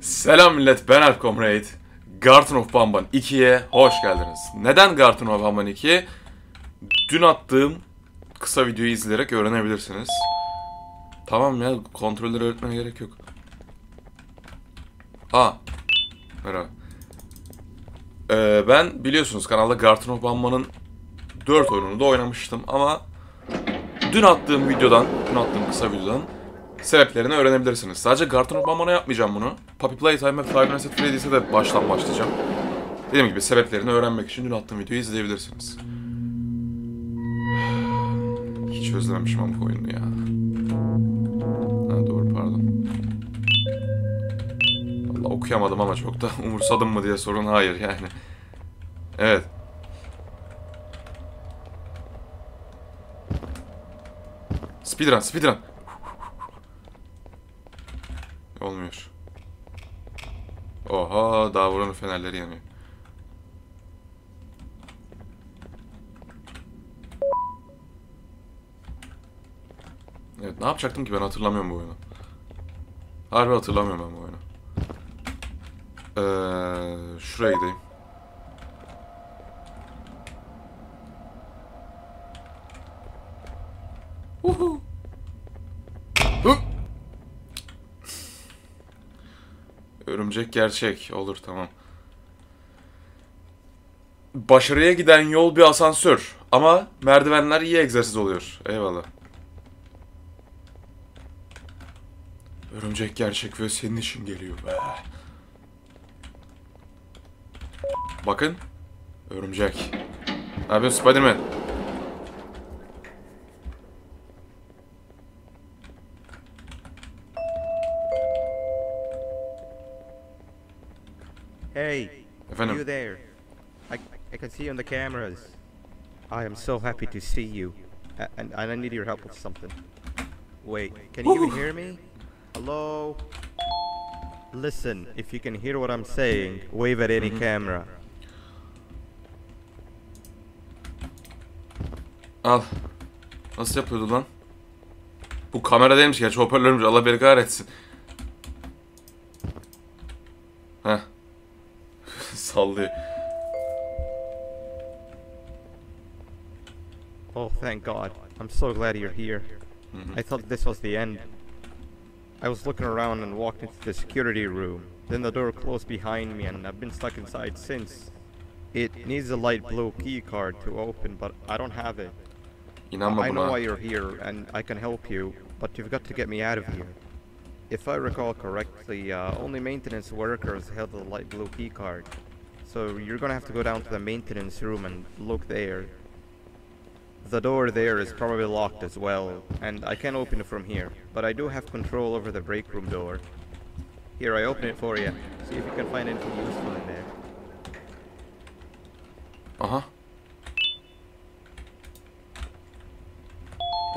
Selam millet ben Alp Comrade. Garten of Bamban 2'ye hoş geldiniz. Neden Garten of Bamban 2? Dün attığım kısa videoyu izleyerek öğrenebilirsiniz. Tamam ya kontrolleri öğretmene gerek yok. Ha. Merhaba. Ee, ben biliyorsunuz kanalda Garten of Bamban'ın 4 oyununu da oynamıştım ama dün attığım videodan, dün attığım kısa videodan sebeplerini öğrenebilirsiniz. Sadece Garten of Bamban'a yapmayacağım bunu. Puppy Playtime ve Five Nights at Freddy's'e de baştan başlayacağım. Dediğim gibi sebeplerini öğrenmek için dün attığım videoyu izleyebilirsiniz. Hiç özlememişim ama oyunu ya. Ha doğru pardon. Vallahi okuyamadım ama çok da umursadım mı diye sorun hayır yani. Evet. Speedrun, speedrun. Olmuyor. Oha, daha buranın fenerleri yanıyor. Evet, ne yapacaktım ki ben hatırlamıyorum bu oyunu. Harbi hatırlamıyorum ben bu oyunu. Ee, şuraya gideyim. Uhu. Örümcek gerçek. Olur tamam. Başarıya giden yol bir asansör. Ama merdivenler iyi egzersiz oluyor. Eyvallah. Örümcek gerçek ve senin için geliyor be. Bakın. Örümcek. Ne yapıyorsun Spiderman? Efendim? you there? I, I can see you on the cameras. I am so happy to see you, A- and, and I need your help with something. Wait, can you even hear me? Hello? Listen, if you can hear what I'm saying, wave at any mm-hmm. camera. Al. Nasıl yapıyordu lan? Bu kamera değilmiş gerçi hoparlörmüş. Allah beni kahretsin. Sallıyor. Oh, thank God. I'm so glad you're here. I thought this was the end. I was looking around and walked into the security room. Then the door closed behind me and I've been stuck inside since. It needs a light blue key card to open, but I don't have it. İnanma I know why you're here and I can help you, but you've got to get me out of here. If I recall correctly, uh, only maintenance workers held the light blue key card. So you're gonna have to go down to the maintenance room and look there. The door there is probably locked as well, and I can't open it from here, but I do have control over the break room door. Here, I open it for you. See if you can find anything useful in there. Uh-huh.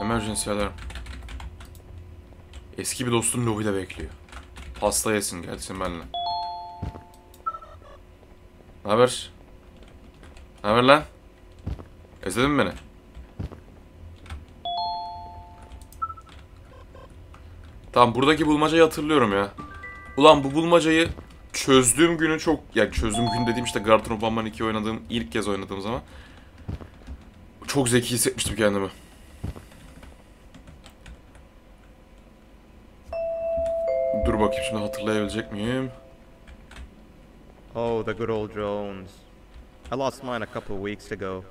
Emergency alarm. Eski bir dostun lobide bekliyor. Pasta yesin gelsin benimle. Ne haber? Ne haber lan? Özledin mi beni? Tamam buradaki bulmacayı hatırlıyorum ya. Ulan bu bulmacayı çözdüğüm günü çok... Yani çözdüğüm gün dediğim işte Garden of Bamban 2 oynadığım, ilk kez oynadığım zaman çok zeki hissetmiştim kendimi. Dur bakayım şimdi hatırlayabilecek miyim? Oh, the good old drones. I lost mine a couple of weeks ago.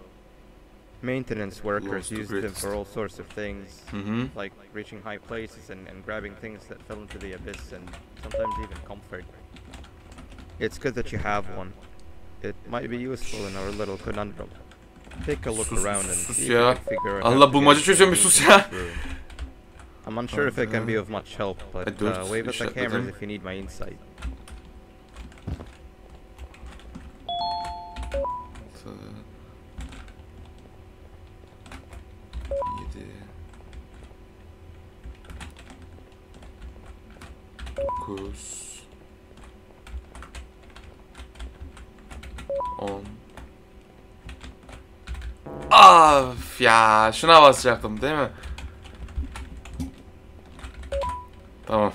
Maintenance workers the used them for all sorts of things, Hı hı. like reaching high places and, and grabbing things that fell into the abyss, and sometimes even comfort. It's good that you have one. It might be useful in our little conundrum. Take a look Sus- around and sus see if you ya. figure it out Allah bulmaca bir sus ya. I'm unsure if it can be of much help, but uh, wave at the cameras if you need my insight. Ya şuna basacaktım değil mi? Tamam.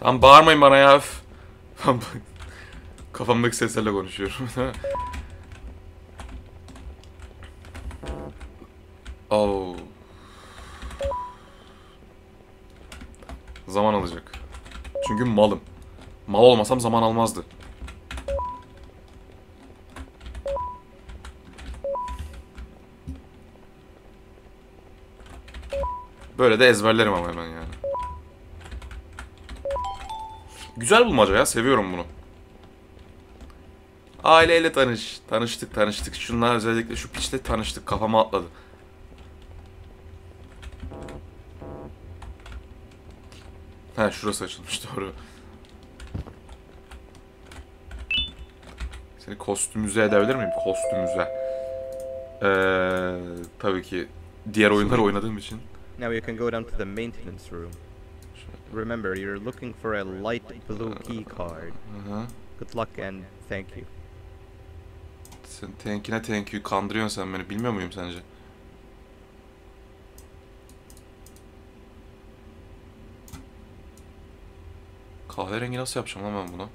Tamam bağırmayın bana ya. Kafamdaki seslerle konuşuyorum. oh. Zaman alacak. Çünkü malım. Mal olmasam zaman almazdı. Böyle de ezberlerim ama hemen yani. Güzel bulmaca ya. Seviyorum bunu. Aileyle tanış. Tanıştık tanıştık. Şunlar özellikle şu piçle tanıştık. Kafama atladı. Ha şurası açılmış doğru. Seni kostümüze edebilir miyim? Kostümüze. Ee, tabii ki diğer oyunları oynadığım için. Now you can go down to the maintenance room. Remember, you're looking for a light blue key card. Hı hı. Good luck and thank you. Sen tenkine thank you kandırıyorsun sen beni. Bilmiyor muyum sence? Kahverengi nasıl yapacağım lan ben bunu?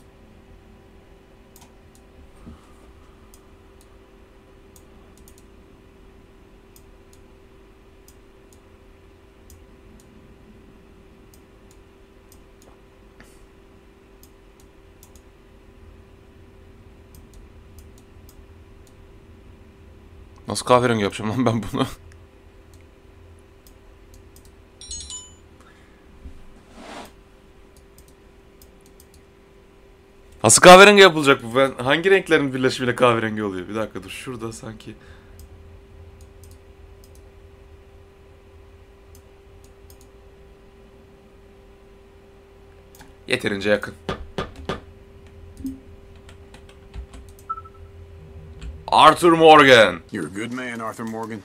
Nasıl kahverengi yapacağım lan ben bunu? Nasıl kahverengi yapılacak bu? Ben hangi renklerin birleşimiyle kahverengi oluyor? Bir dakika dur. Şurada sanki. Yeterince yakın. Arthur Morgan. You're a good man, Arthur Morgan.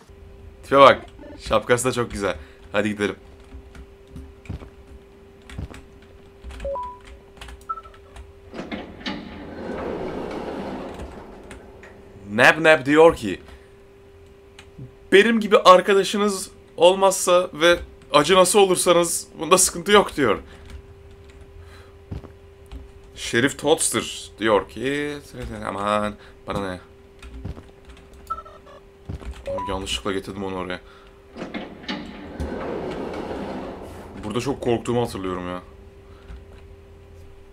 Tipe bak. Şapkası da çok güzel. Hadi gidelim. Nab Nab diyor ki benim gibi arkadaşınız olmazsa ve acınası olursanız bunda sıkıntı yok diyor. Şerif Todster diyor ki aman bana ne yanlışlıkla getirdim onu oraya. Burada çok korktuğumu hatırlıyorum ya.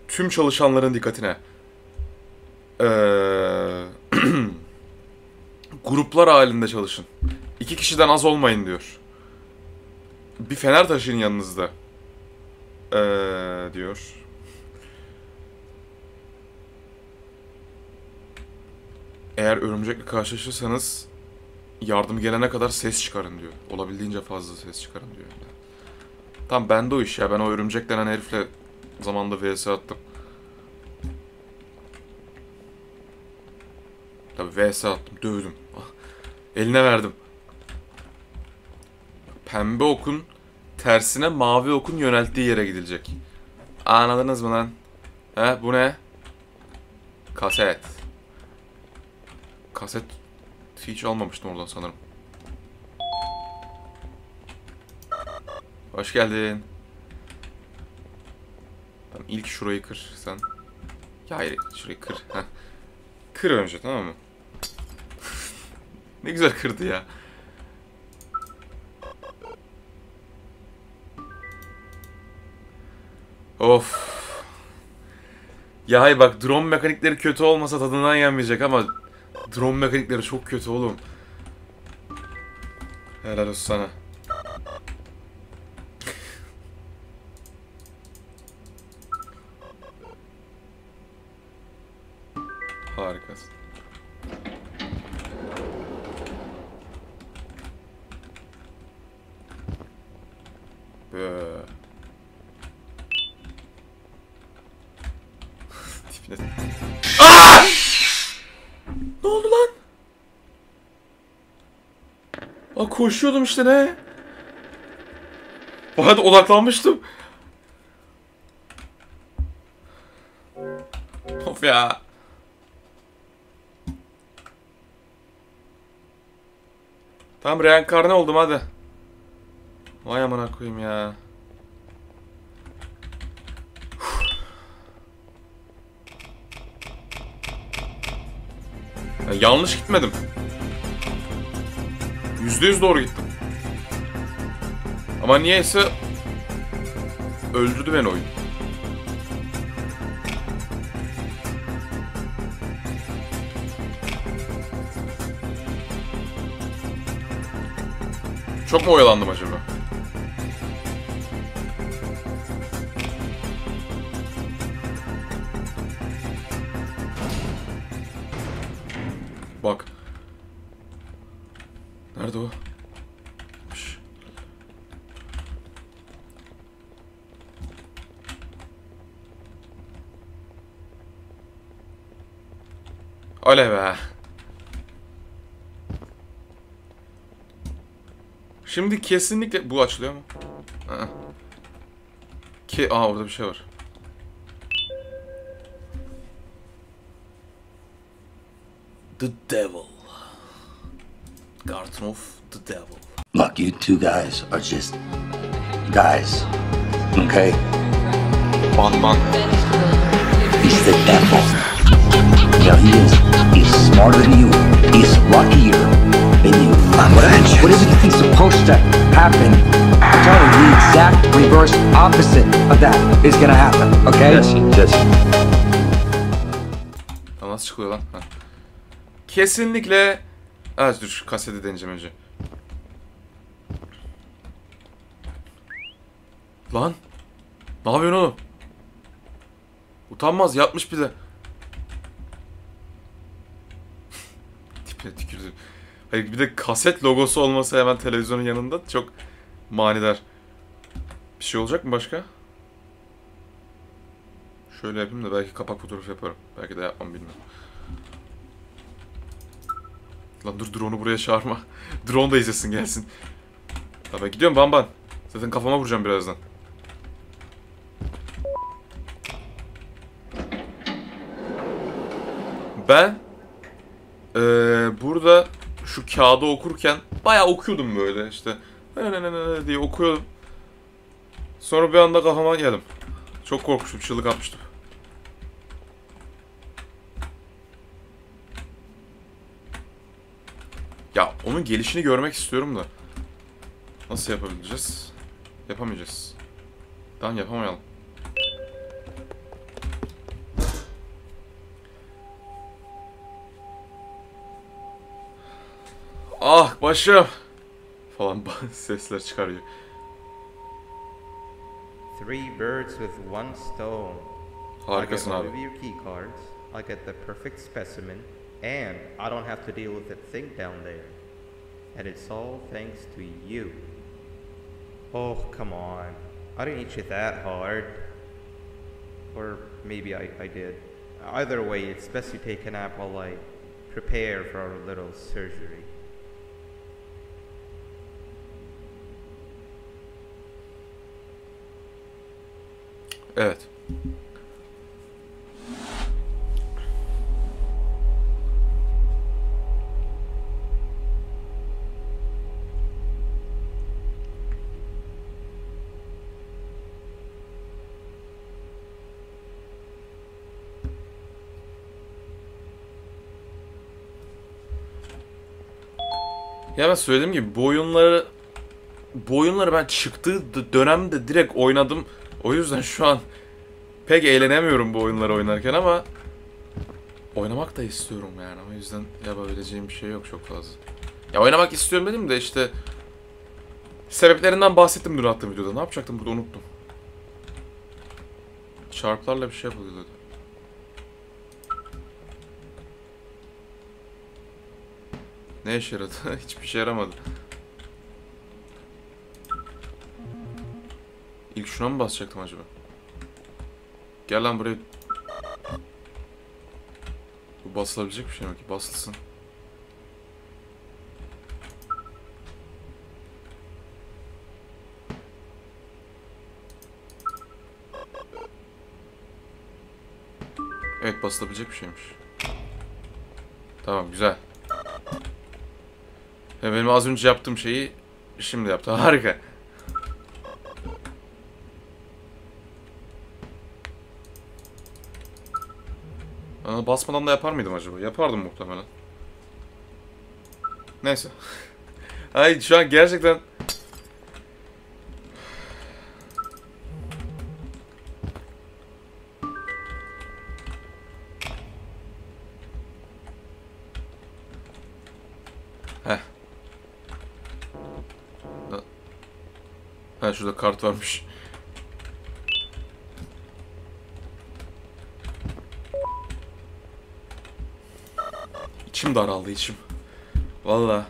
Tüm çalışanların dikkatine. Ee, gruplar halinde çalışın. İki kişiden az olmayın diyor. Bir fener taşıyın yanınızda. Ee, diyor. Eğer örümcekle karşılaşırsanız yardım gelene kadar ses çıkarın diyor. Olabildiğince fazla ses çıkarın diyor. Tamam bende o iş ya. Ben o örümcek denen herifle zamanda vs attım. Tabi vs attım. Dövdüm. Ah, Eline verdim. Pembe okun tersine mavi okun yönelttiği yere gidilecek. Anladınız mı lan? He bu ne? Kaset. Kaset hiç almamıştım oradan sanırım. Hoş geldin. Tamam ilk şurayı kır sen. Ya hayır şurayı kır. Heh. Kır önce tamam mı? ne güzel kırdı ya. Of. Ya hay bak drone mekanikleri kötü olmasa tadından yenmeyecek ama drone mekanikleri çok kötü oğlum. Helal olsun sana. Harikasın. koşuyordum işte ne? Bana odaklanmıştım. Of ya. Tam reenkarne oldum hadi. Vay amına koyayım ya. ya yanlış gitmedim. Yüzde yüz doğru gittim. Ama niyeyse öldürdü beni oyun. Çok mu oyalandım acaba? Şimdi kesinlikle bu açılıyor mu? Aa. Ki aa orada bir şey var. The Devil. Garden of the Devil. Look, you two guys are just guys. Okay? Bon bon. He's the devil. Yeah, he is. He's smarter than you. He's luckier than you. Whatever, whatever you think's supposed to happen, I'm telling you, the exact reverse opposite of that is gonna happen. Okay? Jesse. Aa, nasıl çıkıyor lan? Ha. Kesinlikle... Evet dur kaseti deneyeceğim önce. Lan! Ne yapıyorsun oğlum? Utanmaz yatmış bir de. Tipine tükürdüm. Bir de kaset logosu olması hemen televizyonun yanında çok manidar. Bir şey olacak mı başka? Şöyle yapayım da belki kapak fotoğrafı yaparım. Belki de yapmam bilmiyorum. Lan dur drone'u buraya çağırma. Drone da izlesin gelsin. Ya gidiyorum bamban. Zaten kafama vuracağım birazdan. Ben eee, burada şu kağıdı okurken bayağı okuyordum böyle işte. Diye okuyordum. Sonra bir anda kafama geldim. Çok korkmuştum, çığlık atmıştım. Ya onun gelişini görmek istiyorum da. Nasıl yapabileceğiz? Yapamayacağız. Tamam yapamayalım. Ah başım. Falan sesler çıkarıyor. Three birds with one stone. Harikasın I get abi. your key cards. I get the perfect specimen, and I don't have to deal with that thing down there. And it's all thanks to you. Oh, come on. I didn't hit you that hard. Or maybe I, I did. Either way, it's best you take a nap while I prepare for our little surgery. Evet. Ya ben söylediğim gibi bu oyunları bu oyunları ben çıktığı dönemde direkt oynadım. O yüzden şu an pek eğlenemiyorum bu oyunları oynarken ama oynamak da istiyorum yani. O yüzden yapabileceğim bir şey yok çok fazla. Ya oynamak istiyorum dedim de işte sebeplerinden bahsettim dün attığım videoda. Ne yapacaktım burada unuttum. Çarplarla bir şey yapılıyordu. Ne işe yaradı? Hiçbir şey yaramadı. İlk şuna mı basacaktım acaba? Gel lan buraya. Bu basılabilecek bir şey mi ki? Basılsın. Evet basılabilecek bir şeymiş. Tamam güzel. Benim az önce yaptığım şeyi şimdi yaptı. Harika. Aa, basmadan da yapar mıydım acaba? Yapardım muhtemelen. Neyse. Ay şu an gerçekten Heh. Ha şurada kart varmış. İçim daraldı içim. Vallahi.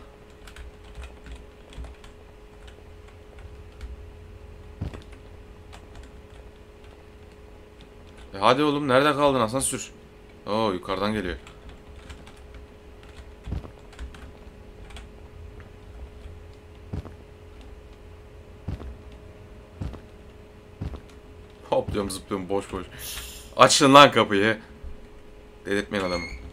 E hadi oğlum nerede kaldın asansör? Oo yukarıdan geliyor. Hopluyorum zıplıyorum boş boş. Açın lan kapıyı. Delirtmeyin adamı.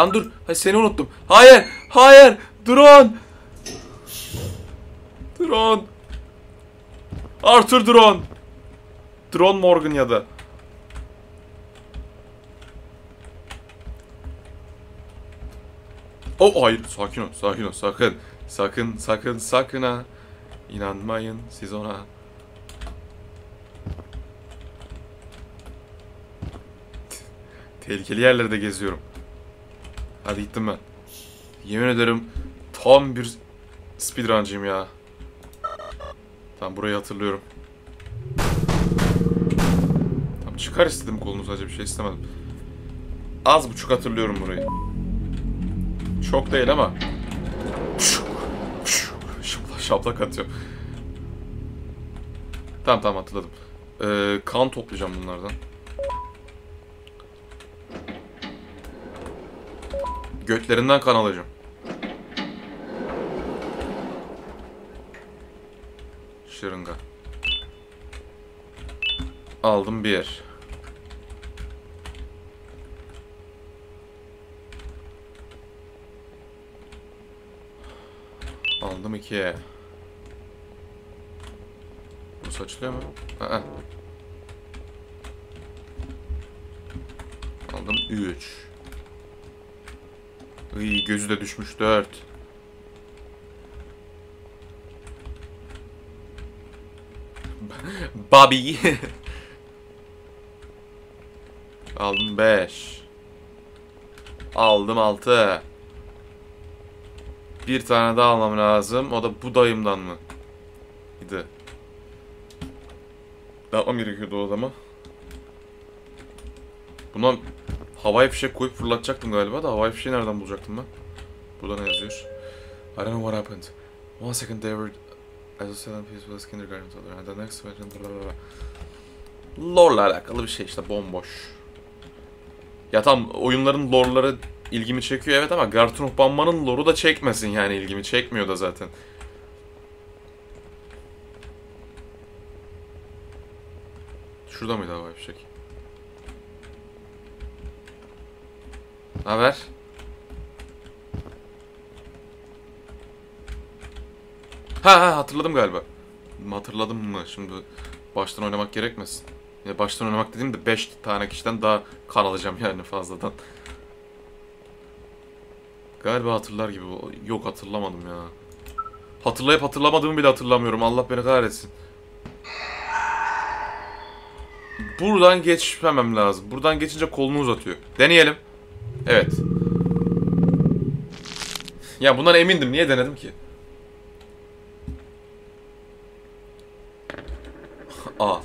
Lan dur. Hayır seni unuttum. Hayır. Hayır. Drone. Drone. Arthur Drone. Drone Morgan ya da. Oh hayır. Sakin ol. Sakin ol. Sakın. Sakın. Sakın. Sakın ha. İnanmayın siz ona. Tehlikeli yerlerde geziyorum. Hadi gittim ben. Yemin ederim tam bir speedruncıyım ya. Tam burayı hatırlıyorum. Tam çıkar istedim kolunu sadece bir şey istemedim. Az buçuk hatırlıyorum burayı. Çok değil ama. Şaplak, şaplak atıyor. Tamam tamam hatırladım. Ee, kan toplayacağım bunlardan. Götlerinden kan alacağım. Şırınga. Aldım bir. Aldım iki. Bu açılıyor mu? Aa. Aldım üç. Iy, gözü de düşmüş dört. Bobby. Aldım 5. Aldım 6. Bir tane daha almam lazım. O da bu dayımdan mı? İdi. Ne yapmam gerekiyordu o adama? Buna havai fişek koyup fırlatacaktım galiba da havai fişeği nereden bulacaktım ben? Burada ne yazıyor? I don't know what happened. One second they were as a seven piece was kindergarten toddler and the next one Lore'la alakalı bir şey işte bomboş. Ya tam oyunların lore'ları ilgimi çekiyor evet ama Garton Banma'nın lore'u da çekmesin yani ilgimi çekmiyor da zaten. Şurada mıydı havai fişek? Haber? Ha ha hatırladım galiba. Hatırladım mı? Şimdi baştan oynamak gerekmesin. Ya baştan oynamak dediğimde 5 tane kişiden daha kan alacağım yani fazladan. Galiba hatırlar gibi. Yok hatırlamadım ya. Hatırlayıp hatırlamadığımı bile hatırlamıyorum. Allah beni kahretsin. Buradan geçmemem lazım. Buradan geçince kolunu uzatıyor. Deneyelim. Evet. Ya bundan emindim. Niye denedim ki? A.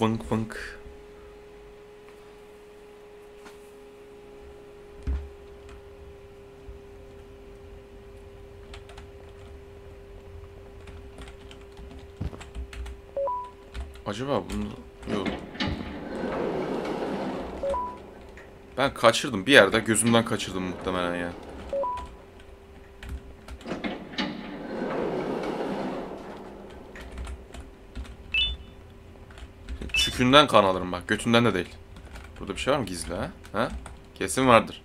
Vınk vınk. Acaba bunu... Yok. Ben kaçırdım. Bir yerde gözümden kaçırdım muhtemelen ya. Çükünden kan alırım bak. Götünden de değil. Burada bir şey var mı gizli ha? Ha? Kesin vardır.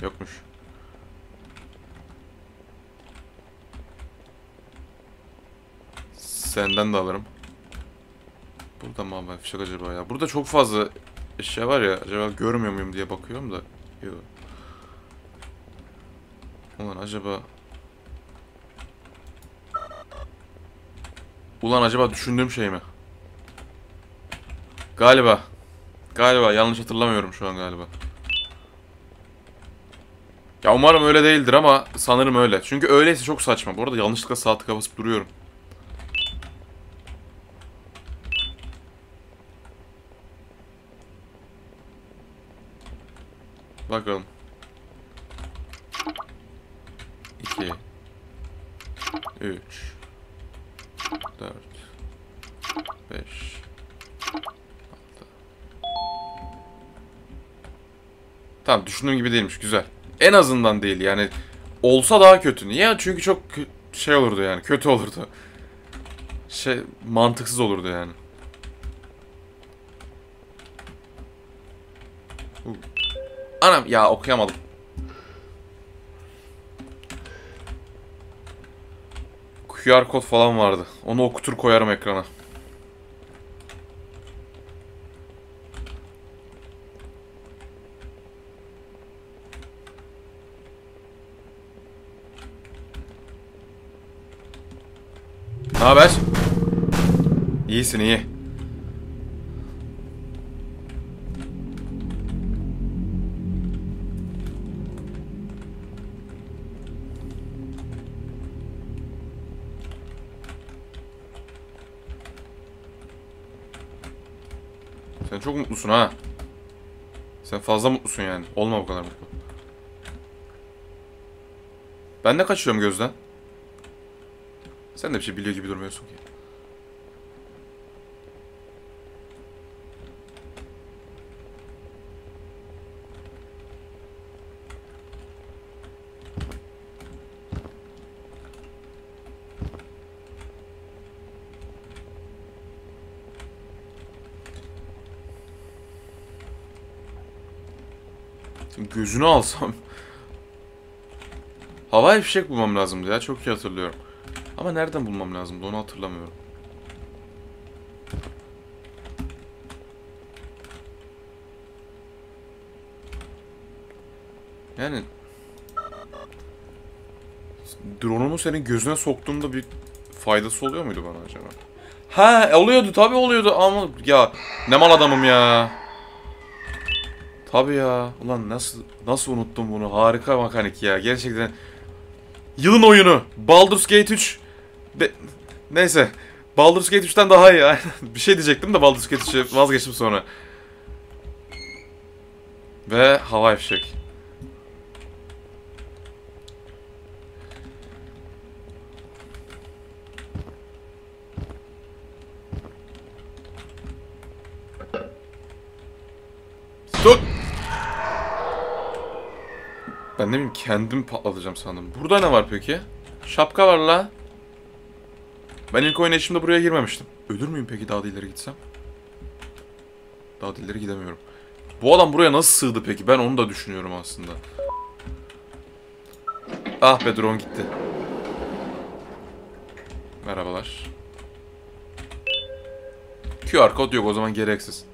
Yokmuş. Senden de alırım. Burada mı abi fişek acaba ya? Burada çok fazla eşya var ya. Acaba görmüyor muyum diye bakıyorum da. Yok. Ulan acaba... Ulan acaba düşündüğüm şey mi? Galiba. Galiba yanlış hatırlamıyorum şu an galiba. Ya umarım öyle değildir ama sanırım öyle. Çünkü öyleyse çok saçma. Bu arada yanlışlıkla sağ tıka basıp duruyorum. Bakalım. 2 3 4 5 Tamam düşündüğüm gibi değilmiş güzel. En azından değil yani. Olsa daha kötü. Niye? Çünkü çok şey olurdu yani. Kötü olurdu. Şey mantıksız olurdu yani. Uh. Anam ya okuyamadım. QR kod falan vardı. Onu okutur koyarım ekrana. Ne haber? İyisin iyi. Sen çok mutlusun ha. Sen fazla mutlusun yani. Olma bu kadar mutlu. Ben de kaçıyorum gözden. Sen de bir şey biliyor gibi durmuyorsun ki. Gözünü alsam... Havai fişek bulmam lazımdı ya. Çok iyi hatırlıyorum. Ama nereden bulmam lazımdı onu hatırlamıyorum. Yani drone'umu senin gözüne soktuğumda bir faydası oluyor muydu bana acaba? Ha oluyordu tabi oluyordu ama ya ne mal adamım ya. Tabi ya. Ulan nasıl nasıl unuttum bunu? Harika mekanik ya. Gerçekten Yılın oyunu. Baldur's Gate 3. De- Neyse. Baldur's Gate 3'ten daha iyi. Bir şey diyecektim de Baldur's Gate 3'e vazgeçtim sonra. Ve havai fişek. Tut! Ben ne bileyim kendim patlatacağım sandım. Burada ne var peki? Şapka var la. Ben ilk oynayışımda buraya girmemiştim. Ölür müyüm peki daha da ileri gitsem? Daha da ileri gidemiyorum. Bu adam buraya nasıl sığdı peki? Ben onu da düşünüyorum aslında. Ah be drone gitti. Merhabalar. QR kod yok o zaman gereksiz.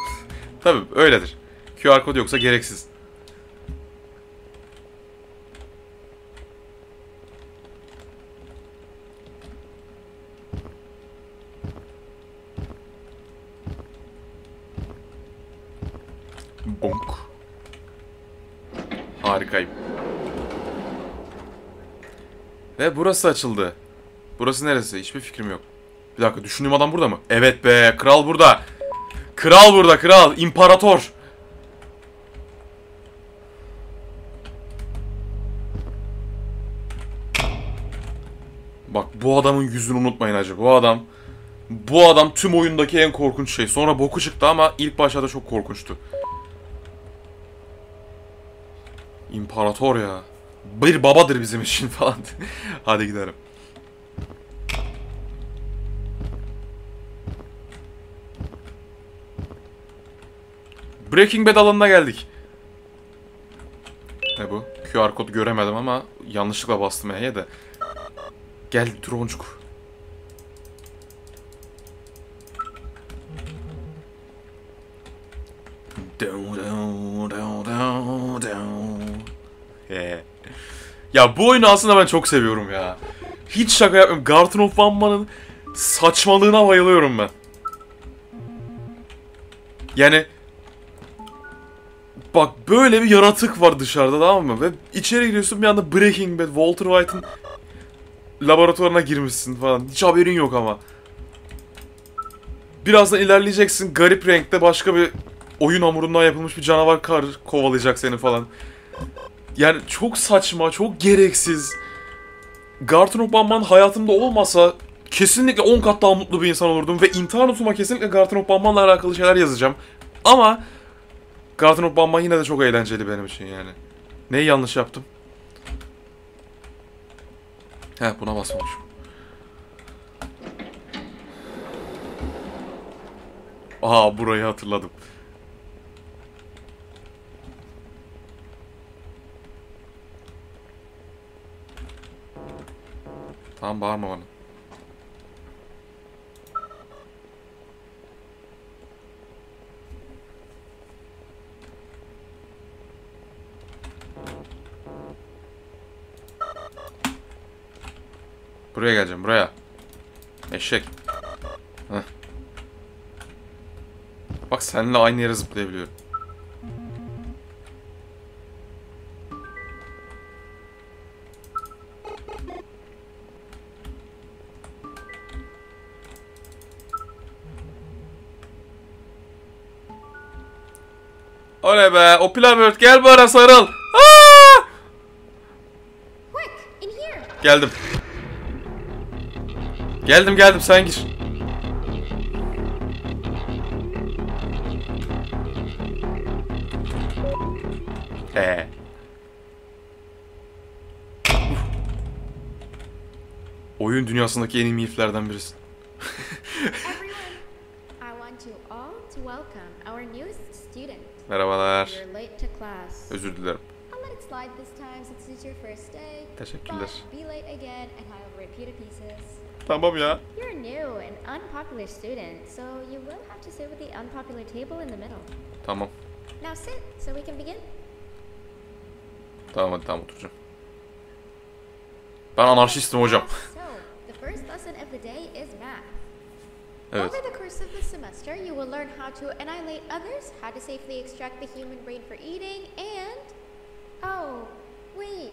Tabii öyledir. QR kod yoksa gereksiz. Burası açıldı. Burası neresi? Hiçbir fikrim yok. Bir dakika düşündüğüm adam burada mı? Evet be kral burada. Kral burada kral. İmparator. Bak bu adamın yüzünü unutmayın acı. Bu adam bu adam tüm oyundaki en korkunç şey. Sonra boku çıktı ama ilk başlarda çok korkunçtu. İmparator ya. Bir babadır bizim için falan. Hadi gidelim. Breaking Bad alanına geldik. Ne bu? QR kodu göremedim ama yanlışlıkla bastım E'ye de. Gel droncuk. He. Ya bu oyunu aslında ben çok seviyorum ya. Hiç şaka yapmıyorum. Garten of Banban'ın saçmalığına bayılıyorum ben. Yani bak böyle bir yaratık var dışarıda tamam mı? Ve içeri giriyorsun bir anda Breaking Bad, Walter White'ın laboratuvarına girmişsin falan. Hiç haberin yok ama. Birazdan ilerleyeceksin. Garip renkte başka bir oyun hamurundan yapılmış bir canavar kar kovalayacak seni falan. Yani çok saçma, çok gereksiz. Garten of Banban hayatımda olmasa kesinlikle 10 kat daha mutlu bir insan olurdum ve intihar notuma kesinlikle Garten of Banban'la alakalı şeyler yazacağım. Ama Garten of Banban yine de çok eğlenceli benim için yani. Neyi yanlış yaptım? He buna basmamışım. Aa burayı hatırladım. Tamam bağırma bana. Buraya geleceğim buraya. Eşek. Heh. Bak seninle aynı yere zıplayabiliyorum. Oley be, o Bird gel bana sarıl. Aa! Geldim. Geldim geldim sen gir. Ee. Oyun dünyasındaki en iyi milflerden birisi. rip you to pieces. Tamam ya. You're new and unpopular student, so you will have to sit with the unpopular table in the middle. Tamam. Now sit so we can begin. Tamam hadi tamam oturacağım. Ben anarşistim hocam. So, the first lesson of the day is math. Evet. Over the course of the semester, you will learn how to annihilate others, how to safely extract the human brain for eating, and. Oh, wait,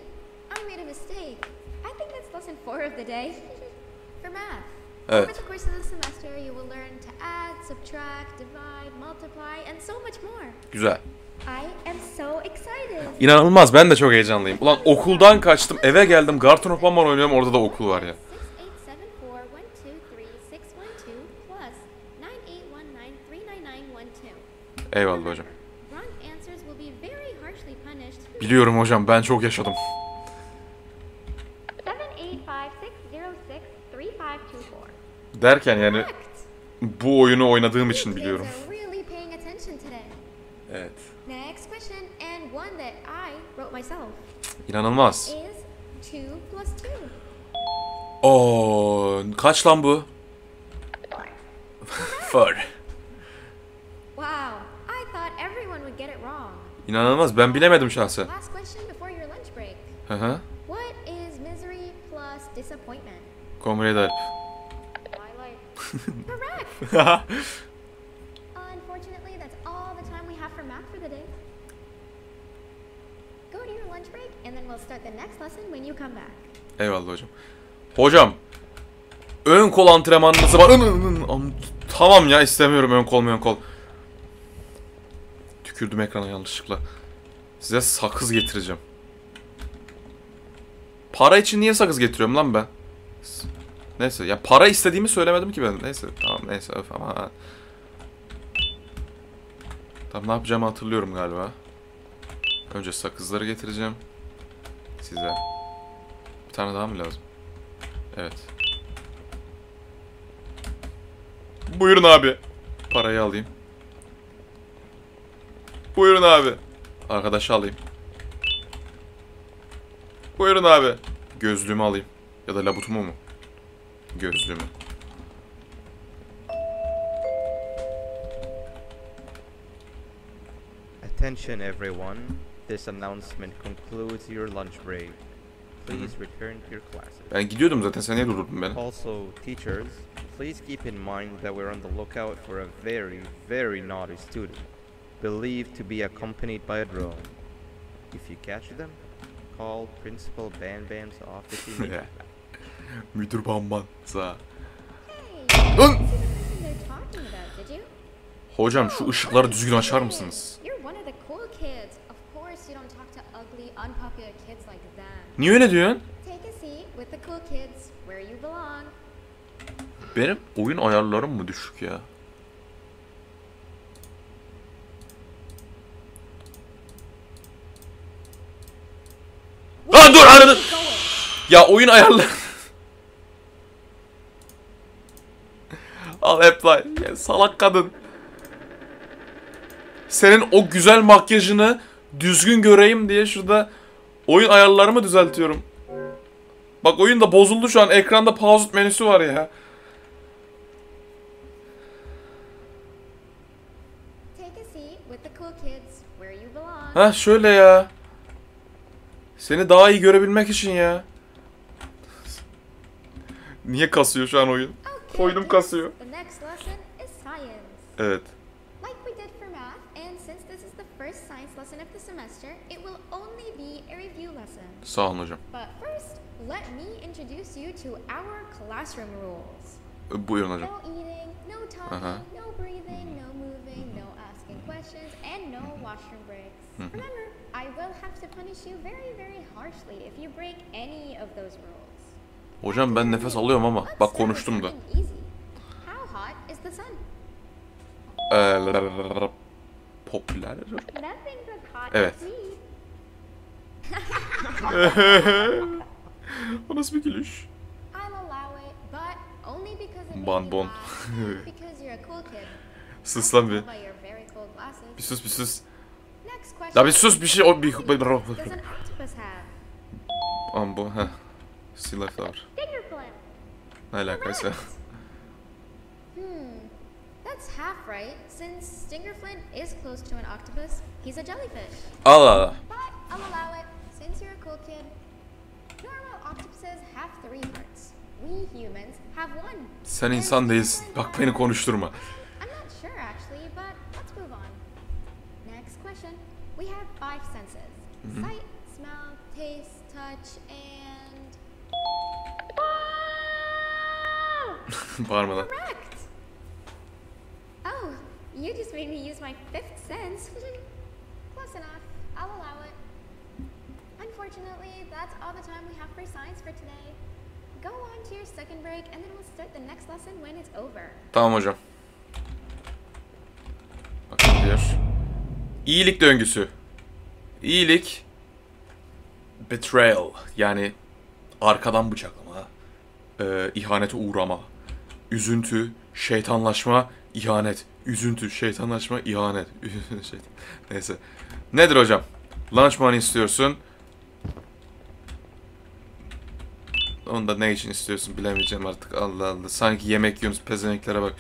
I made a mistake. I think that's lesson four of the day. for math. Over Evet. the course of the semester, you will learn to add, subtract, divide, multiply, and so much more. Güzel. I am so excited. İnanılmaz ben de çok heyecanlıyım. Ulan okuldan kaçtım eve geldim Garton of Banban oynuyorum orada da okul var ya. Eyvallah hocam. Biliyorum hocam ben çok yaşadım. 785606354. Derken yani bu oyunu oynadığım için biliyorum. Evet. İnanılmaz. is 2 plus 2. Oo, kaç lan bu? Four. Wow, I thought everyone would get it wrong. İnanılmaz ben bilemedim şahsen. Hı hı. What is misery plus disappointment? Komrade Alp. Twilight. Correct. Unfortunately, that's all the time we have for math for the day. Go to your lunch break, and then we'll start the next lesson when you come back. Eyvallah hocam. Hocam. Ön kol antrenmanınızı var. Tamam ya istemiyorum ön kol ön kol. Tükürdüm ekrana yanlışlıkla. Size sakız getireceğim. Para için niye sakız getiriyorum lan ben? Neyse ya para istediğimi söylemedim ki ben. Neyse tamam neyse öf ama. Tamam ne yapacağımı hatırlıyorum galiba. Önce sakızları getireceğim. Size. Bir tane daha mı lazım? Evet. Buyurun abi. Parayı alayım. Buyurun abi. Arkadaşı alayım. Buyurun abi. Gözlüğümü alayım. Ya da labutumu mu? Gözlüğümü. Attention everyone. This announcement concludes your lunch break. Please return to your classes. Ben gidiyordum zaten sen niye durdurdun beni? Also, teachers, please keep in mind that we're on the lookout for a very, very naughty student, believed to be accompanied by a drone. If you catch them, call Principal Ban Ban's office immediately. Müdür bamban. Sağ. Hey, Lan! Hocam şu ışıkları düzgün açar mısınız? You're one of the cool kids. Of course you don't talk to ugly, unpopular kids like them. Niye öyle diyorsun? Take a seat with the cool kids where you belong. Benim oyun ayarlarım mı düşük ya? Lan dur anladın. Ya oyun ayarları. Al apply. Ya salak kadın. Senin o güzel makyajını düzgün göreyim diye şurada oyun ayarlarımı düzeltiyorum. Bak oyun da bozuldu şu an. Ekranda pause menüsü var ya. Ha şöyle ya. Seni daha iyi görebilmek için ya. Niye kasıyor şu an oyun? Oyunum kasıyor. Evet. Sağ olun hocam. Let me introduce you to our classroom rules. Ee, Buyurun hocam. No eating, no talking, no breathing, no moving, no asking questions, and no washroom breaks. Remember, I will have to punish you very, very harshly if you break any of those rules. Hocam ben nefes alıyorum ama bak konuştum da. How hot is the sun? Ee, popüler. Evet. O nasıl bir gülüş? I'll allow it, but only because it made Bon you bon. laugh, not because you're a cool kid. Sus lan bir. Bir sus bir sus. Ya bir sus bir şey. O bir... Am bu. Var. Finger flip. Ne alakaysa. Hmm. That's half right, since Stingerflint is close to an octopus. He's a jellyfish. Allah Allah. But I'll allow it, since you're a cool kid. Normal octopuses have three hearts. We humans have one. Sen insan değilsin. Bak beni konuşturma. Five senses mm-hmm. sight, smell, taste, touch, and. Bağırma lan. Correct! Oh, you just made me use my fifth sense. Close enough. I'll allow it. Unfortunately, that's all the time we have for science for today. Go on to your second break, and then we'll start the next lesson when it's over. Tamam hocam. Bakın diyor. İyilik döngüsü. İyilik betrayal yani arkadan bıçaklama, e, ihanete uğrama, üzüntü, şeytanlaşma, ihanet, üzüntü, şeytanlaşma, ihanet, neyse. Nedir hocam? Lunch money istiyorsun. Onu da ne için istiyorsun bilemeyeceğim artık Allah Allah. Sanki yemek yiyorsunuz pezevenklere bak.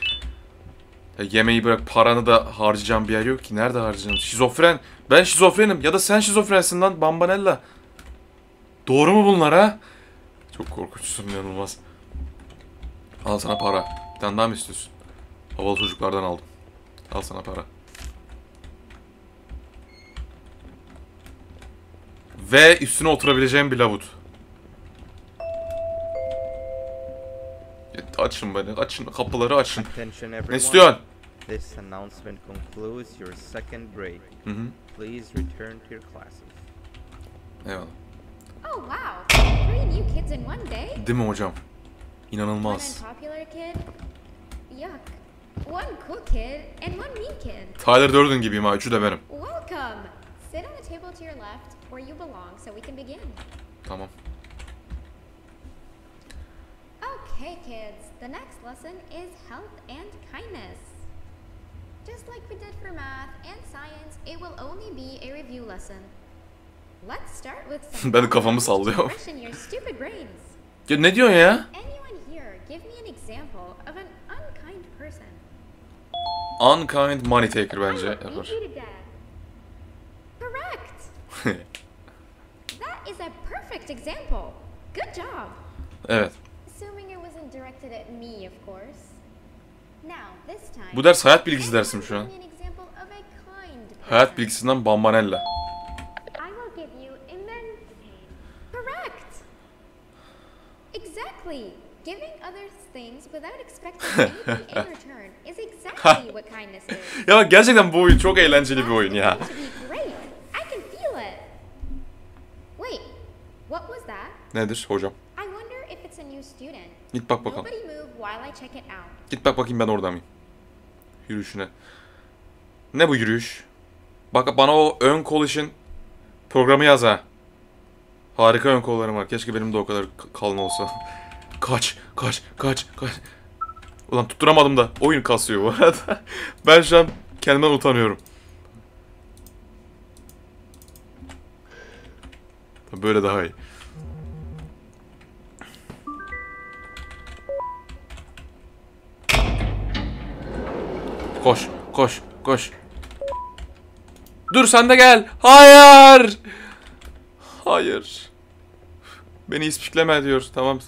Ya yemeği bırak paranı da harcayacağım bir yer yok ki. Nerede harcayacağım? Şizofren. Ben şizofrenim ya da sen şizofrensin lan Bambanella. Doğru mu bunlar ha? Çok korkunçsun inanılmaz. Al sana para. Bir tane daha mı istiyorsun? Havalı çocuklardan aldım. Al sana para. Ve üstüne oturabileceğim bir lavut. Açın beni, açın kapıları açın. Ne istiyorsun? This announcement concludes your second break. Hı hı. Please return to your classes. Eyvallah. Oh, wow! Three new kids in one day? Değil mi hocam? One İnanılmaz. unpopular kid? Yuck. One cool kid and one mean kid. Tyler Durden gibiyim ha. Üçü de benim. Welcome! Sit on the table to your left, where you belong, so we can begin. Tamam. Okay, kids, the next lesson is health and kindness. Just like we did for math and science, it will only be a review lesson. Let's start with some Ben kafamı problems to sallıyorum. Oh. freshen your stupid brains. Ya ne diyorsun ya? Eh? Anyone here, give me an example of an unkind person. Unkind money taker oh, bence I will beat yapar. you to death. That is a perfect example. Good job. Evet. Bu ders hayat bilgisi dersim şu an. Hayat bilgisinden Bambanella. Exactly. Giving others things without expecting anything in return is exactly what kindness is. Ya bak gerçekten bu oyun çok eğlenceli bir oyun ya. It's going Git bak bakalım. Git bak bakayım ben orada mıyım? Yürüyüşüne. Ne bu yürüyüş? Bak bana o ön kol için programı yaz ha. Harika ön kollarım var. Keşke benim de o kadar kalın olsa. Kaç, kaç, kaç, kaç. Ulan tutturamadım da oyun kasıyor bu arada. ben şu an kendimden utanıyorum. Böyle daha iyi. Koş, koş, koş. Dur sen de gel. Hayır. Hayır. Beni ispikleme diyor. Tamam.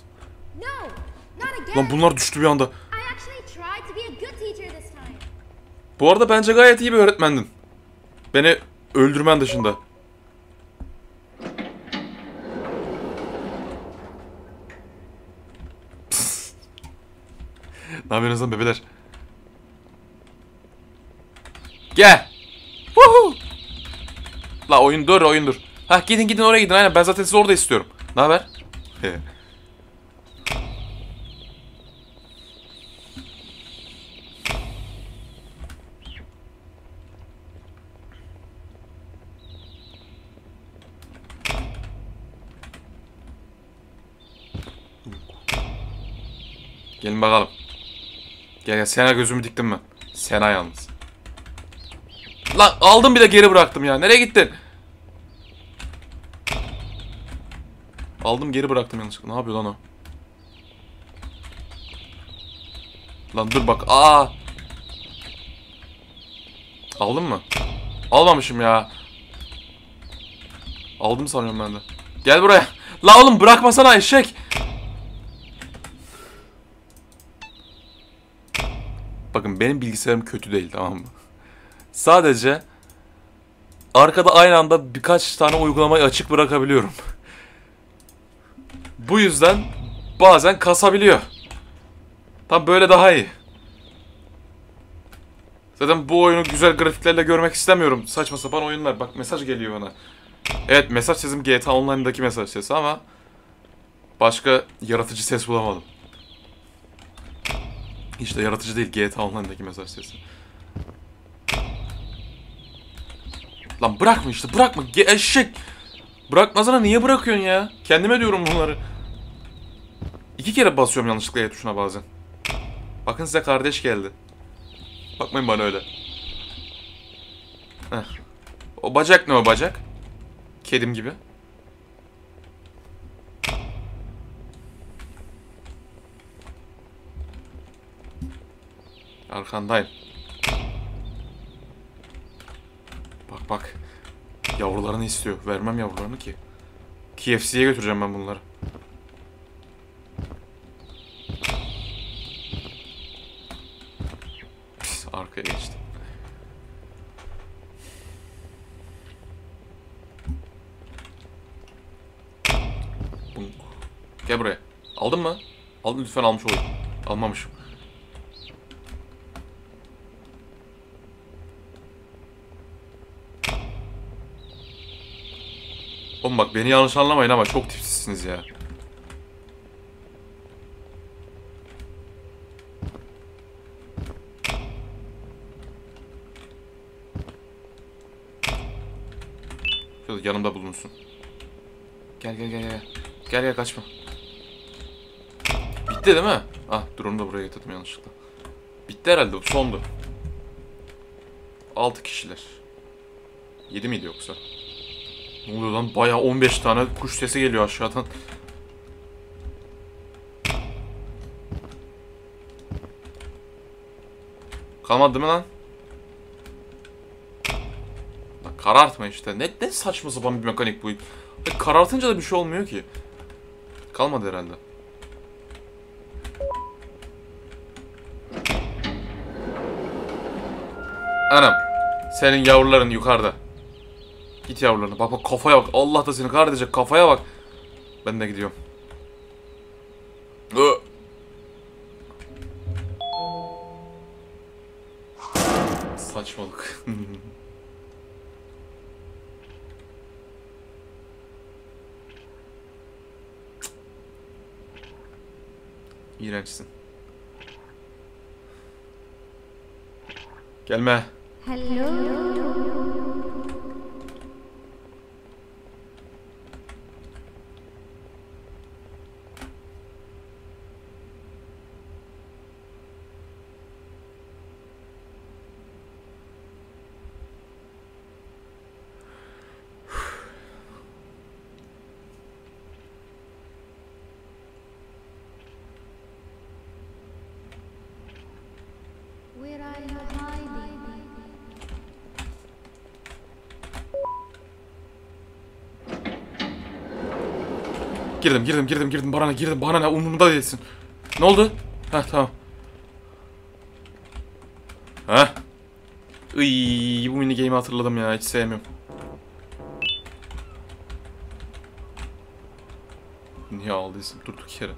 Lan bunlar düştü bir anda. Bu arada bence gayet iyi bir öğretmendin. Beni öldürmen dışında. ne yapıyorsunuz lan bebeler? Gel. Woohoo. La oyun dur oyun dur. Ha gidin gidin oraya gidin aynen ben zaten sizi orada istiyorum. Ne haber? Gelin bakalım. Gel gel Sena gözümü diktim ben. Sena yalnız. Lan aldım bir de geri bıraktım ya. Nereye gittin? Aldım geri bıraktım yanlışlıkla. Ne yapıyor lan o? Lan dur bak. Aa. Aldın mı? Almamışım ya. Aldım sanıyorum ben de. Gel buraya. La oğlum bırakmasana eşek. Bakın benim bilgisayarım kötü değil tamam mı? Sadece arkada aynı anda birkaç tane uygulamayı açık bırakabiliyorum. Bu yüzden bazen kasabiliyor. Tam böyle daha iyi. Zaten bu oyunu güzel grafiklerle görmek istemiyorum. Saçma sapan oyunlar. Bak mesaj geliyor bana. Evet mesaj sesim GTA Online'daki mesaj sesi ama başka yaratıcı ses bulamadım. İşte yaratıcı değil GTA Online'daki mesaj sesi. Lan bırakma işte bırakma Ge- eşek. Bırakmasana niye bırakıyorsun ya? Kendime diyorum bunları. İki kere basıyorum yanlışlıkla E tuşuna bazen. Bakın size kardeş geldi. Bakmayın bana öyle. Heh. O bacak ne o bacak? Kedim gibi. Arkandayım. Bak bak. Yavrularını istiyor. Vermem yavrularını ki. KFC'ye götüreceğim ben bunları. Arkaya geçti. Gel buraya. Aldın mı? Aldın lütfen almış olayım. Almamışım. Oğlum bak beni yanlış anlamayın ama çok tipsizsiniz ya. Şöyle yanımda bulunsun. Gel gel gel gel. Gel gel kaçma. Bitti değil mi? Ah drone'u da buraya getirdim yanlışlıkla. Bitti herhalde bu sondu. 6 kişiler. 7 miydi yoksa? Ne oluyor lan? Bayağı 15 tane kuş sesi geliyor aşağıdan. Kalmadı mi lan? Bak Karartma işte. Ne, ne saçma sapan bir mekanik bu. E, Karartınca da bir şey olmuyor ki. Kalmadı herhalde. Anam. Senin yavruların yukarıda. Git yavrularına. Bak bak kafaya bak. Allah da seni kahredecek. Kafaya bak. Ben de gidiyorum. Girdim girdim girdim girdim bana ne girdim bana ne umurumda değilsin. Ne oldu? Heh tamam. Heh. Iy, bu mini game'i hatırladım ya hiç sevmiyorum. Niye aldıysam durduk yere.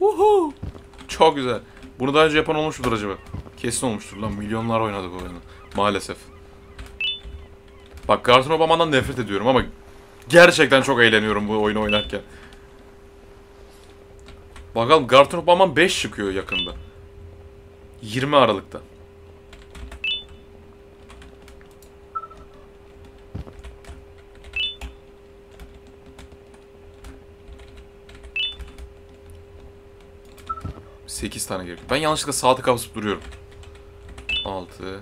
Uhu. Çok güzel. Bunu daha önce yapan olmuş mudur acaba? Kesin olmuştur lan. Milyonlar oynadık o oyunu. Maalesef. Bak Garton Obama'dan nefret ediyorum ama gerçekten çok eğleniyorum bu oyunu oynarken. Bakalım Garton Obama 5 çıkıyor yakında. 20 Aralık'ta. Sekiz tane gerekiyor. Ben yanlışlıkla saati kapsıp duruyorum. Altı.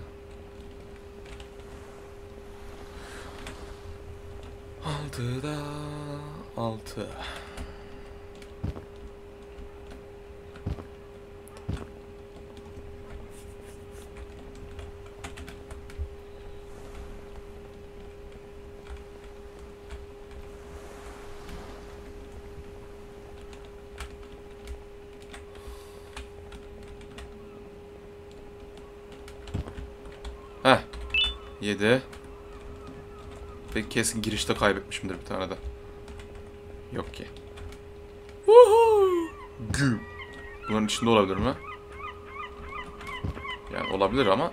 Altıda altı. Heh. Yedi. Ve kesin girişte kaybetmişimdir bir tane de. Yok ki. Güm. Bunların içinde olabilir mi? Yani olabilir ama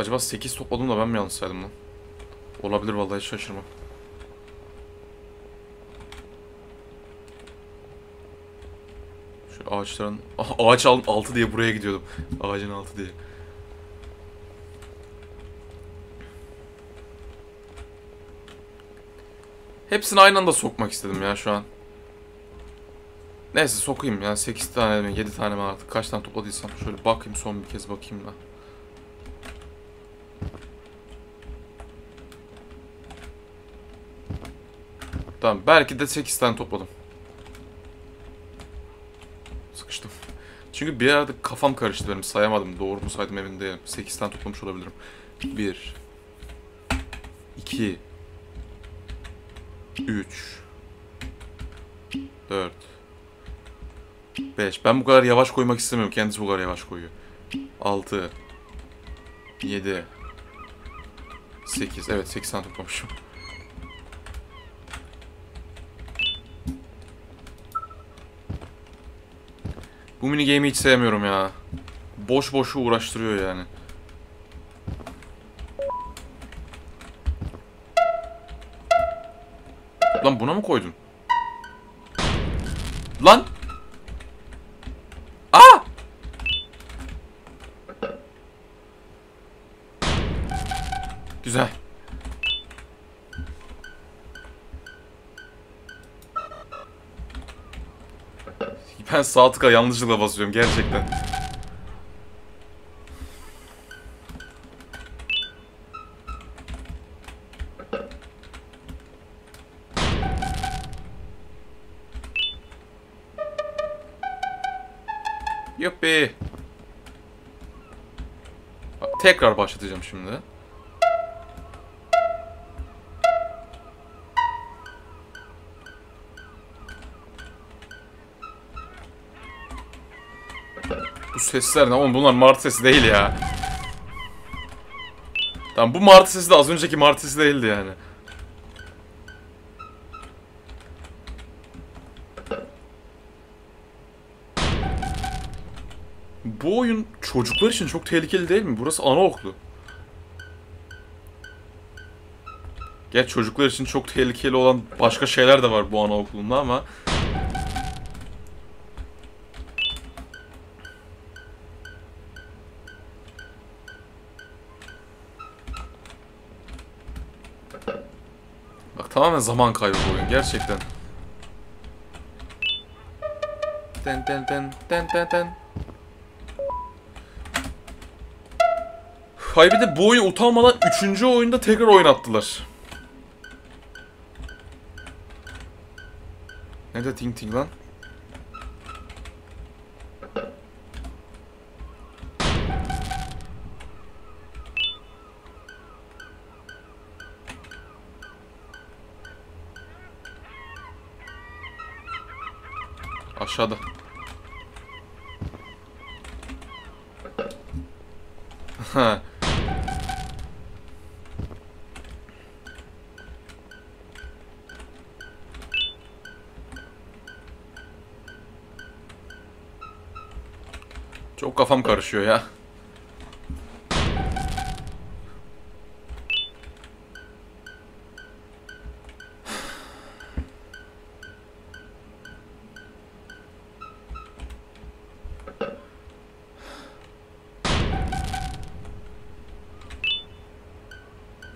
Acaba 8 topladım da ben mi yanlış saydım lan? Olabilir vallahi hiç şaşırmam. Şu ağaçların... Ah, ağaç al- altı diye buraya gidiyordum. Ağacın altı diye. Hepsini aynı anda sokmak istedim ya şu an. Neyse sokayım ya 8 tane mi 7 tane mi artık kaç tane topladıysam şöyle bakayım son bir kez bakayım da. Tamam belki de 8 tane topladım. Çünkü bir yerde kafam karıştı benim sayamadım. Doğru mu saydım emin değilim. 8 tane toplamış olabilirim. 1 2 3 4 5 Ben bu kadar yavaş koymak istemiyorum. Kendisi bu kadar yavaş koyuyor. 6 7 8 Evet 8 tane toplamışım. Bu mini game'i hiç sevmiyorum ya. Boş boşu uğraştırıyor yani. Lan buna mı koydun? Lan! sağ tıka yanlışlıkla basıyorum gerçekten. Yuppi. Tekrar başlatacağım şimdi. Sesler ne oğlum bunlar martı sesi değil ya. Tamam bu martı sesi de az önceki martı sesi değildi yani. Bu oyun çocuklar için çok tehlikeli değil mi? Burası anaokulu. Geç çocuklar için çok tehlikeli olan başka şeyler de var bu anaokulunda ama tamamen zaman kaybı bu oyun gerçekten. Den den den den den den. Hay bir de bu oyun utanmadan 3. oyunda tekrar oynattılar. Ne de ting ting lan? Aşağıda. Ha. Çok kafam karışıyor ya.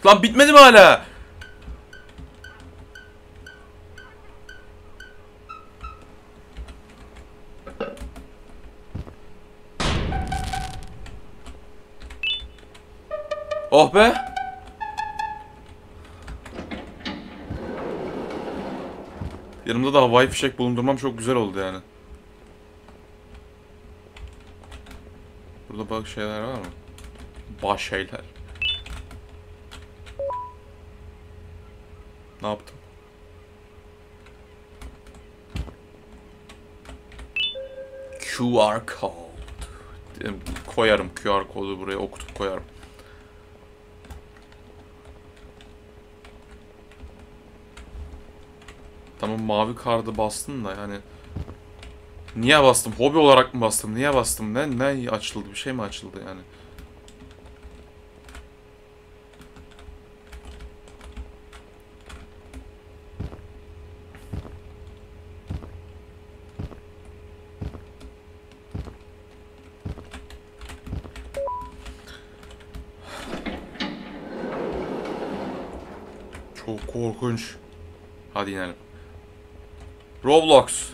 Lan bitmedi mi hala? Oh be. Yanımda da havai fişek bulundurmam çok güzel oldu yani. Burada bak şeyler var mı? Baş şeyler. Ne yaptım? QR code. Koyarım QR kodu buraya okutup koyarım. Tamam mavi kartı bastın da yani Niye bastım? Hobi olarak mı bastım? Niye bastım? Ne ne açıldı? Bir şey mi açıldı yani? Çok korkunç. Hadi inelim. Roblox.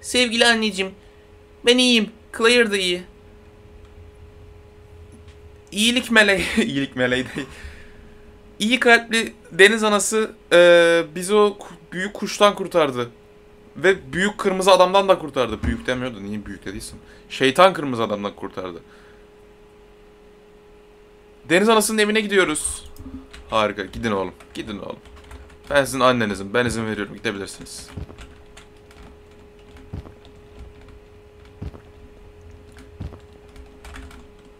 Sevgili anneciğim, ben iyiyim. Claire da iyi. İyilik meleği, iyilik meleği değil. İyi kalpli deniz anası eee bizi o büyük kuştan kurtardı. Ve büyük kırmızı adamdan da kurtardı. Büyük demiyordu, niye büyük dediysin? Şeytan kırmızı adamdan kurtardı. Deniz anasının evine gidiyoruz. Harika, gidin oğlum, gidin oğlum. Ben sizin annenizim, ben izin veriyorum, gidebilirsiniz.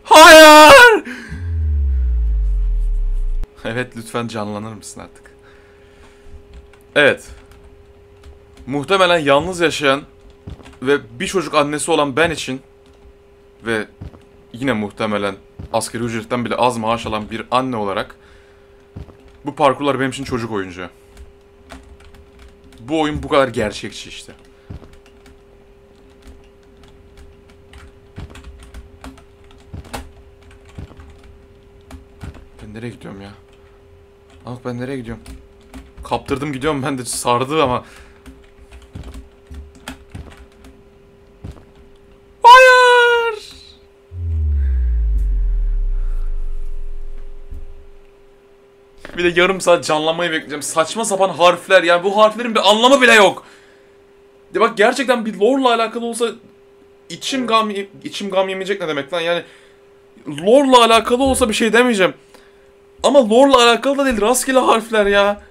Hayır! Evet lütfen canlanır mısın artık? Evet. Muhtemelen yalnız yaşayan ve bir çocuk annesi olan ben için ve yine muhtemelen asgari ücretten bile az maaş alan bir anne olarak bu parkurlar benim için çocuk oyuncağı. Bu oyun bu kadar gerçekçi işte. Ben nereye gidiyorum ya? Ah ben nereye gidiyorum? Kaptırdım gidiyorum ben de sardı ama. Bir de yarım saat canlanmayı bekleyeceğim. Saçma sapan harfler yani bu harflerin bir anlamı bile yok. De bak gerçekten bir lore'la alakalı olsa içim gam içim gam yemeyecek ne demek lan yani lore'la alakalı olsa bir şey demeyeceğim. Ama lore'la alakalı da değil rastgele harfler ya.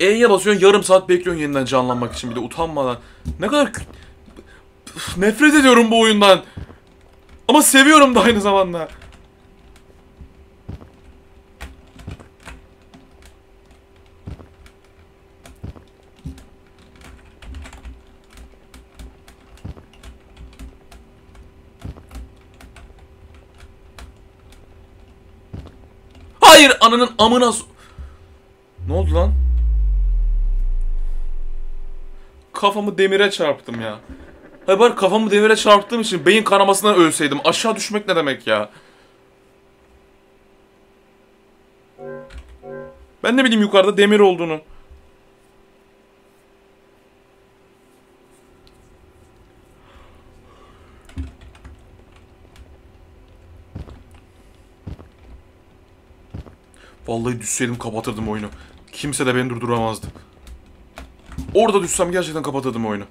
E'ye basıyorsun yarım saat bekliyorsun yeniden canlanmak için bir de utanmadan. Ne kadar nefret ediyorum bu oyundan. Ama seviyorum da aynı zamanda. Hayır ananın amına Ne oldu lan? Kafamı demire çarptım ya. Hayır bari kafamı demire çarptığım için beyin kanamasından ölseydim. Aşağı düşmek ne demek ya? Ben ne bileyim yukarıda demir olduğunu. Vallahi düşseydim kapatırdım oyunu. Kimse de beni durduramazdı. Orada düşsem gerçekten kapatırdım oyunu.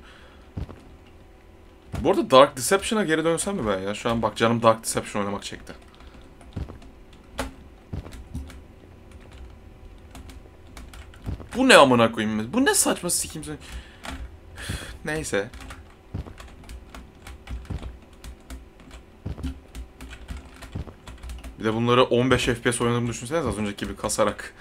Bu arada Dark Deception'a geri dönsem mi ben ya? Şu an bak canım Dark Deception oynamak çekti. Bu ne amına koyayım? Bu ne saçma sikim Neyse. Bir de bunları 15 FPS oynadığımı düşünseniz az önceki gibi kasarak.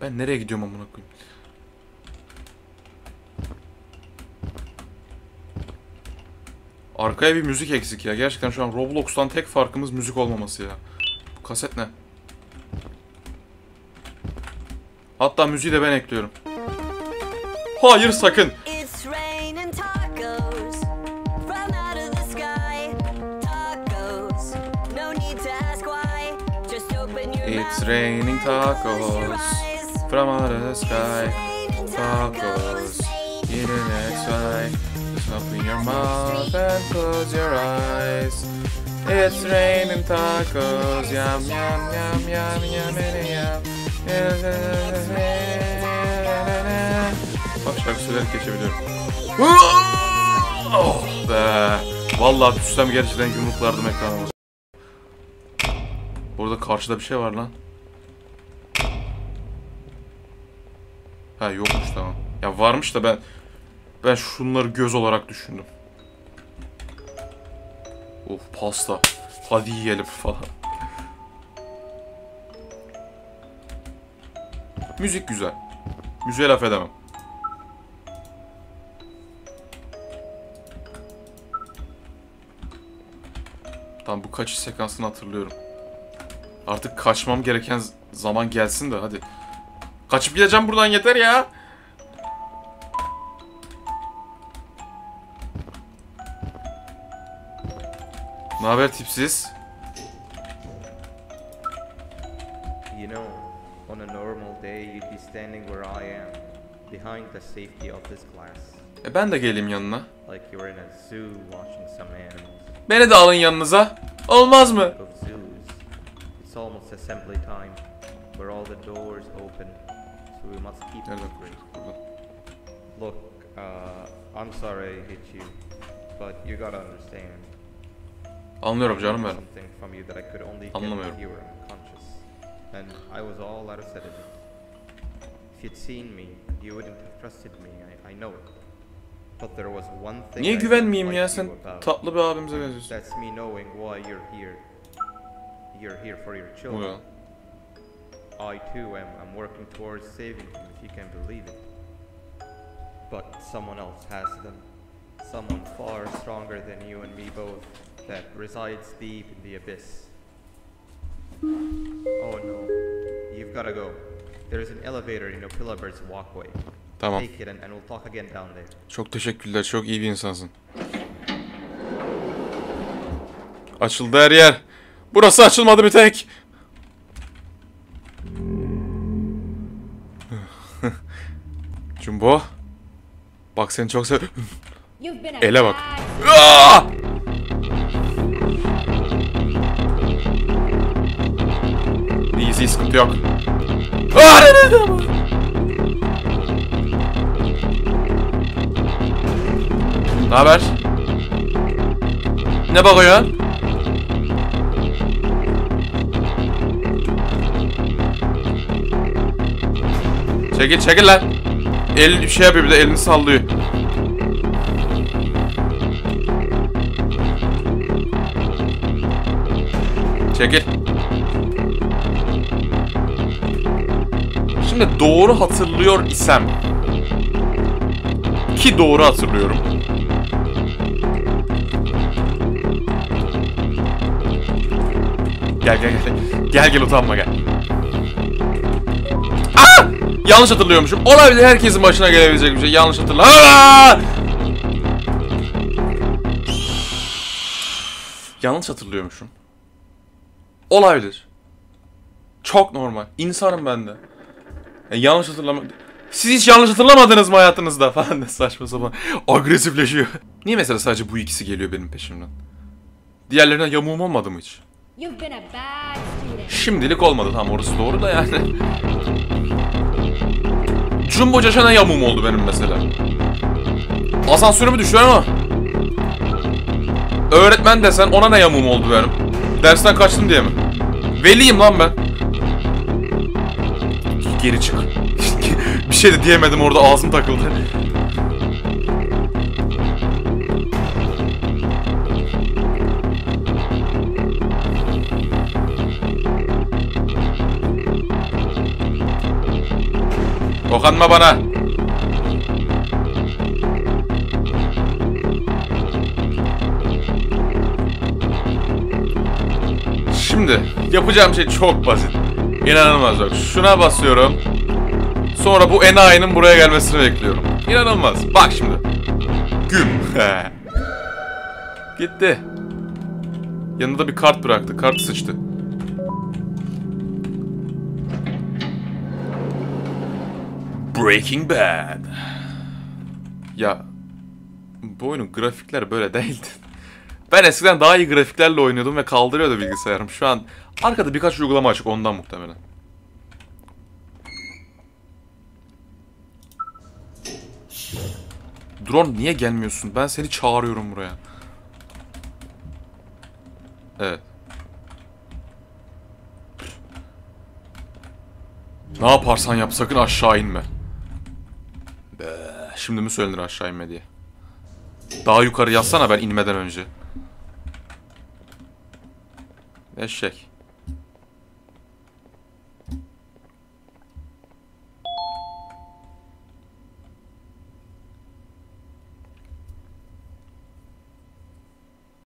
Ben nereye gidiyorum amına koyayım? Arkaya bir müzik eksik ya. Gerçekten şu an Roblox'tan tek farkımız müzik olmaması ya. Bu kaset ne? Hatta müziği de ben ekliyorum. Hayır sakın. Raining tacos from out of the sky. Tacos, eat an XY. Just open your mouth and close your eyes. It's raining tacos, yum yum yum yum yum yum. Bak şarkı söyleyerek geçebiliyorum. Oh be. Vallahi düşsem gerçekten yumruklardım ekranıma. Burada karşıda bir şey var lan. Ha yokmuş tamam. Ya varmış da ben ben şunları göz olarak düşündüm. Of pasta. Hadi yiyelim falan. Müzik güzel. Müziğe laf edemem. Tamam bu kaçış sekansını hatırlıyorum. Artık kaçmam gereken zaman gelsin de hadi. Kaçıp gideceğim buradan yeter ya. Ne haber tipsiz? You know, on a normal day, you'd be standing where I am, behind the safety of this glass, E ben de geleyim yanına. like you're in a zoo watching some animals. Beni de alın yanınıza. Olmaz mı? Of zoos, it's almost assembly time, where all the doors open, we must keep secret. koyacağız? Buradan. Look, uh, I'm sorry I hit you, but you gotta understand. Anlıyorum canım learned benim. Something from you that I could only get Anlamıyorum. if you were unconscious, and I was all out of sedative. If you'd seen me, you wouldn't have trusted me. I, I know it. But there was one thing. Niye güvenmeyeyim ya sen tatlı bir abimize benziyorsun. That's me knowing why you're here. You're here for your children. I too am. I'm working towards saving them, if you can believe it. But someone else has them. Someone far stronger than you and me both, that resides deep in the abyss. Oh no, you've gotta go. There's an elevator in Opillabird's walkway. Tamam. Take it and, and we'll talk again down there. Çok teşekkürler. Çok iyi bir insansın. Açıldı her yer. Burası açılmadı bir tek. Jumbo. Bak seni çok sev... Ele bak. Aa! iyi sıkıntı yok. Aa, ne? Ne haber? Ne bakıyorsun? Çekil çekil lan. El şey yapıyor bir de elini sallıyor. Çekil. Şimdi doğru hatırlıyor isem ki doğru hatırlıyorum. Gel gel gel. Gel gel utanma gel. Yanlış hatırlıyormuşum. Olabilir herkesin başına gelebilecek bir şey. Yanlış hatırla. Aa! Yanlış hatırlıyormuşum. Olabilir. Çok normal. İnsanım ben de. E, yanlış hatırlama... Siz hiç yanlış hatırlamadınız mı hayatınızda falan de saçma sapan. Agresifleşiyor. Niye mesela sadece bu ikisi geliyor benim peşimden? Diğerlerine yamuğum olmadı mı hiç? Şimdilik olmadı tam orası doğru da yani. Jumbo Caşan'a yamuğum oldu benim mesela. Asansörümü düşüyor ama. Öğretmen desen ona ne yamuğum oldu benim? Dersten kaçtım diye mi? Veliyim lan ben. Geri çık. Bir şey de diyemedim orada ağzım takıldı. Dokunma bana. Şimdi yapacağım şey çok basit. İnanılmaz bak. Şuna basıyorum. Sonra bu enayinin buraya gelmesini bekliyorum. İnanılmaz. Bak şimdi. Güm. Gitti. Yanında bir kart bıraktı. Kart sıçtı. Breaking Bad. Ya bu oyunun grafikleri böyle değildi. Ben eskiden daha iyi grafiklerle oynuyordum ve kaldırıyordu bilgisayarım. Şu an arkada birkaç uygulama açık ondan muhtemelen. Drone niye gelmiyorsun? Ben seni çağırıyorum buraya. Evet. Ne yaparsan yap sakın aşağı inme. Be, şimdi mi söylenir aşağı inme diye? Daha yukarı yazsana ben inmeden önce. Eşek.